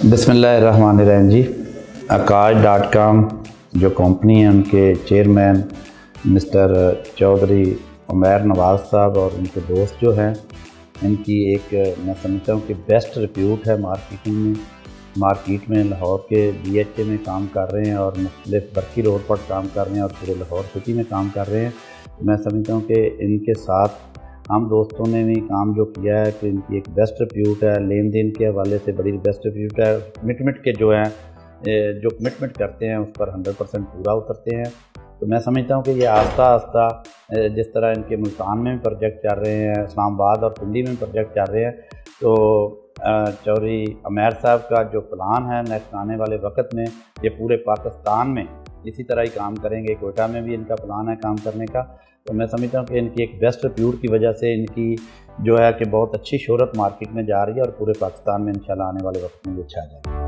बसमीम जी। आकाश dot com जो कंपनी है उनके चेयरमैन मिस्टर चौधरी उमैर नवाज़ साहब और उनके दोस्त जो हैं, इनकी एक, मैं समझता हूँ कि बेस्ट रिप्यूट है मार्केटिंग में। मार्केट में लाहौर के बी एच ए में काम कर रहे हैं और मुख्तलिफ़ बरकी रोड पर काम कर रहे हैं और पूरे लाहौर सिटी में काम कर रहे हैं। मैं समझता हूँ कि इनके साथ हम दोस्तों ने भी काम जो किया है कि इनकी एक बेस्ट रिप्यूट है लेन देन के हवाले से बड़ी बेस्ट रिप्यूट है। कमिटमेंट के जो हैं जो कमिटमेंट करते हैं, उस पर हंड्रेड परसेंट पूरा उतरते हैं। तो मैं समझता हूँ कि ये आस्ता आस्ता जिस तरह इनके मुल्तान में भी प्रोजेक्ट चल रहे हैं, इस्लामाबाद और पिंडी में प्रोजेक्ट चल रहे हैं तो चौधरी अमेर साहब का जो प्लान है नेक्स्ट आने वाले वक्त में, ये पूरे पाकिस्तान में इसी तरह ही काम करेंगे। कोयटा में भी इनका प्लान है काम करने का। तो मैं समझता हूँ कि इनकी एक बेस्ट रिप्यूट की वजह से इनकी जो है कि बहुत अच्छी शहरत मार्केट में जा रही है और पूरे पाकिस्तान में इंशाल्लाह आने वाले वक्त में ये छा जाएगी।